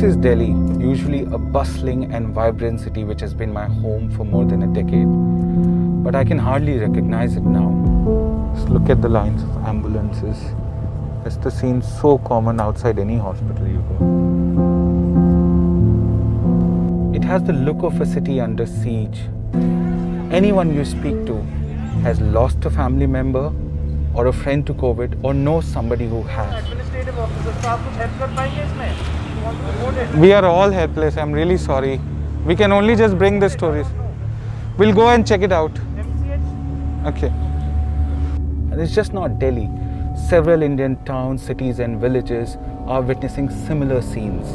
This is Delhi, usually a bustling and vibrant city which has been my home for more than a decade. But I can hardly recognize it now. Just look at the lines of ambulances. It's the scene so common outside any hospital you go. It has the look of a city under siege. Anyone you speak to has lost a family member or a friend to COVID or knows somebody who has. We are all helpless. I'm really sorry. We can only just bring the stories. We'll go and check it out. Okay. And it's just not Delhi. Several Indian towns, cities, and villages are witnessing similar scenes.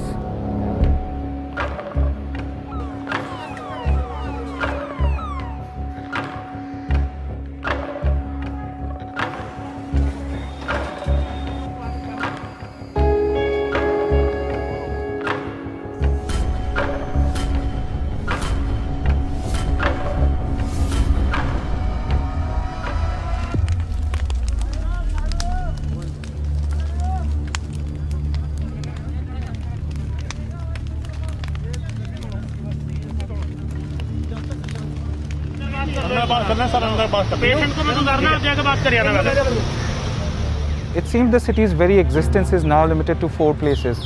It seems the city's very existence is now limited to four places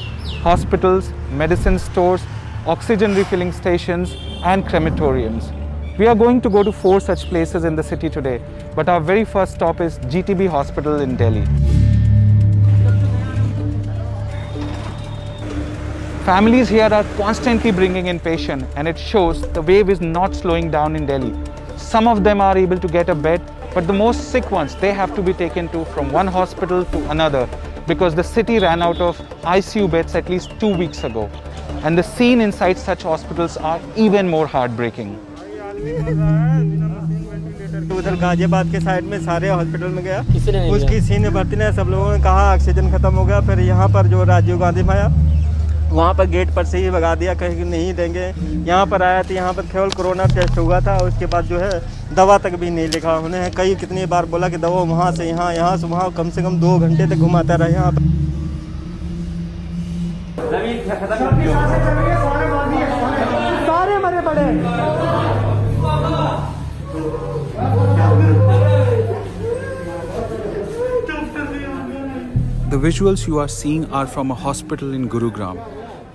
hospitals, medicine stores, oxygen refilling stations, and crematoriums. We are going to go to four such places in the city today, but our very first stop is GTB Hospital in Delhi. Families here are constantly bringing in patients, and it shows the wave is not slowing down in Delhi. Some of them are able to get a bed, but the most sick ones, they have to be taken to from one hospital to another because the city ran out of ICU beds at least two weeks ago. And the scene inside such hospitals are even more heartbreaking. उधर गाजियाबाद के side में सारे hospital में गया किसी ने नहीं उसकी सीन भर्ती ने सब लोगों ने कहा ऑक्सीजन खत्म हो गया फिर यहाँ पर जो राजीव गांधी में आया वहाँ पर गेट पर से ही भगा दिया कहीं कि नहीं देंगे। यहाँ पर आया तो यहाँ पर केवल कोरोना टेस्ट हुआ था उसके बाद जो है दवा तक भी नहीं लिखा उन्हें। कई कितनी बार बोला कि दवा वहाँ से यहाँ यहाँ से वहाँ कम से कम दो घंटे तक घुमाता रहा यहाँ पर। सारे मरे पड़े। The visuals you are seeing are from a hospital in Gurugram.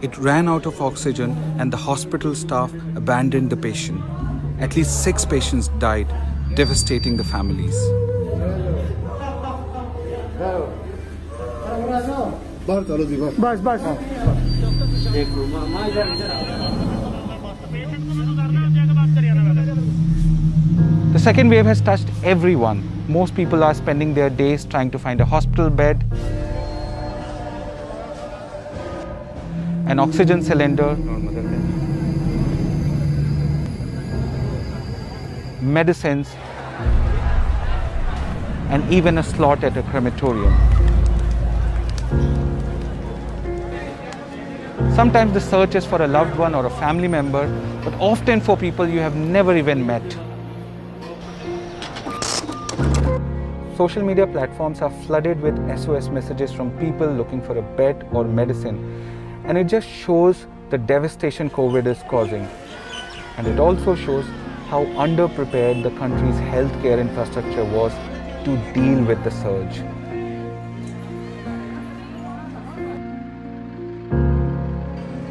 It ran out of oxygen and the hospital staff abandoned the patient. At least six patients died, devastating the families. बस बस The second wave has touched everyone. Most people are spending their days trying to find a hospital bed, an oxygen cylinder, medicines, and even a slot at a crematorium. Sometimes the search is for a loved one or a family member, but often for people you have never even met. Social media platforms are flooded with SOS messages from people looking for a bed or medicine, and it just shows the devastation COVID is causing. And it also shows how underprepared the country's healthcare infrastructure was to deal with the surge.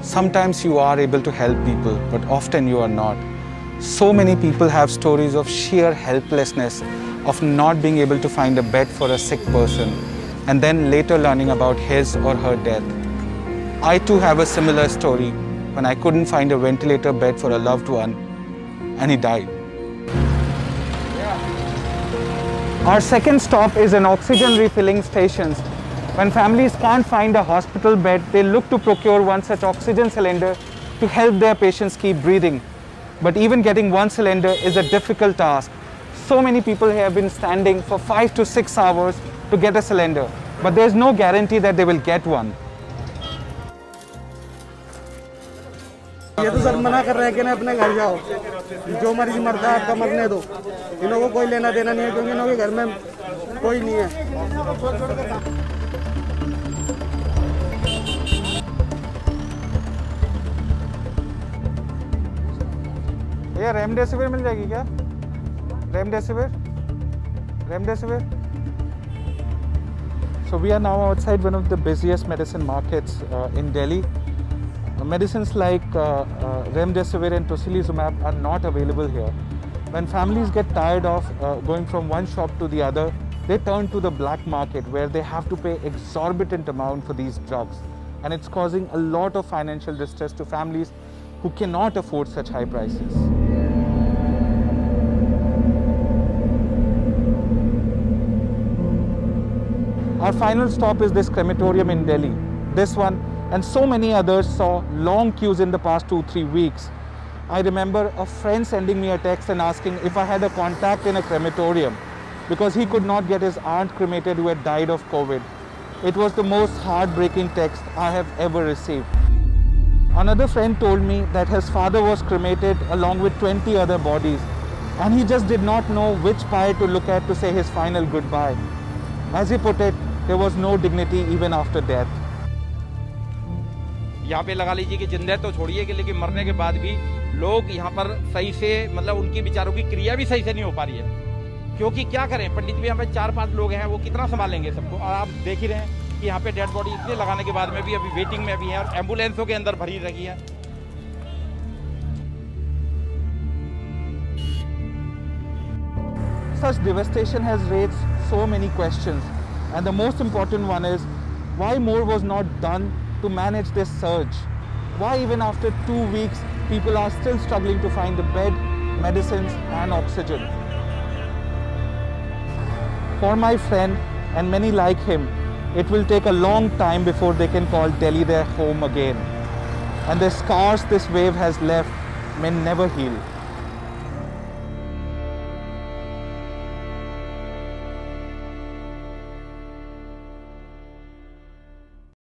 Sometimes you are able to help people, but often you are not. So many people have stories of sheer helplessness, of not being able to find a bed for a sick person, and then later learning about his or her death. I too have a similar story when I couldn't find a ventilator bed for a loved one, and he died. Our second stop is an oxygen refilling stations. When families can't find a hospital bed, they look to procure one such oxygen cylinder to help their patients keep breathing. But even getting one cylinder is a difficult task. So many people here have been standing for five to six hours to get a cylinder, but there's no guarantee that they will get one. ये तो sir मना कर रहे हैं कि ना अपने घर जाओ। जो मर्ज़ी मरता है आपका मरने दो। इन लोगों को कोई लेना देना नहीं है क्योंकि इन लोगों के घर में कोई नहीं है। ये रेमडेसिविर मिल जाएगी क्या? Remdesivir? Remdesivir? So we are now outside one of the busiest medicine markets uh, in Delhi. Medicines like uh, uh, remdesivir and tocilizumab are not available here. When families get tired of uh, going from one shop to the other, they turn to the black market where they have to pay exorbitant amount for these drugs. And it's causing a lot of financial distress to families who cannot afford such high prices. Our final stop is this crematorium in Delhi. This one and so many others saw long queues in the past two, three weeks. I remember a friend sending me a text and asking if I had a contact in a crematorium because he could not get his aunt cremated who had died of COVID. It was the most heartbreaking text I have ever received. Another friend told me that his father was cremated along with 20 other bodies and he just did not know which pyre to look at to say his final goodbye. As he put it, there was no dignity even after death. यहाँ पे लगा लीजिए कि ज़िंदा तो छोड़िए कि लेकिन मरने के बाद भी लोग यहाँ पर सही से मतलब उनकी विचारों की क्रिया भी सही से नहीं हो पा रही है। क्योंकि क्या करें पंडित यहाँ पे चार पाँच लोग हैं वो कितना संभालेंगे सबको? और आप देख ही रहे हैं कि यहाँ पे डेड बॉडी इतने लगाने के बाद में भी अभी वेटिंग में भी है और एम्बुलेंसों के अंदर भरी रही है। Such devastation has raised so many questions, and the most important one is why more was not done to manage this surge? Why, even after two weeks, people are still struggling to find the bed, medicines, and oxygen? For my friend and many like him, it will take a long time before they can call Delhi their home again. And the scars this wave has left may never heal.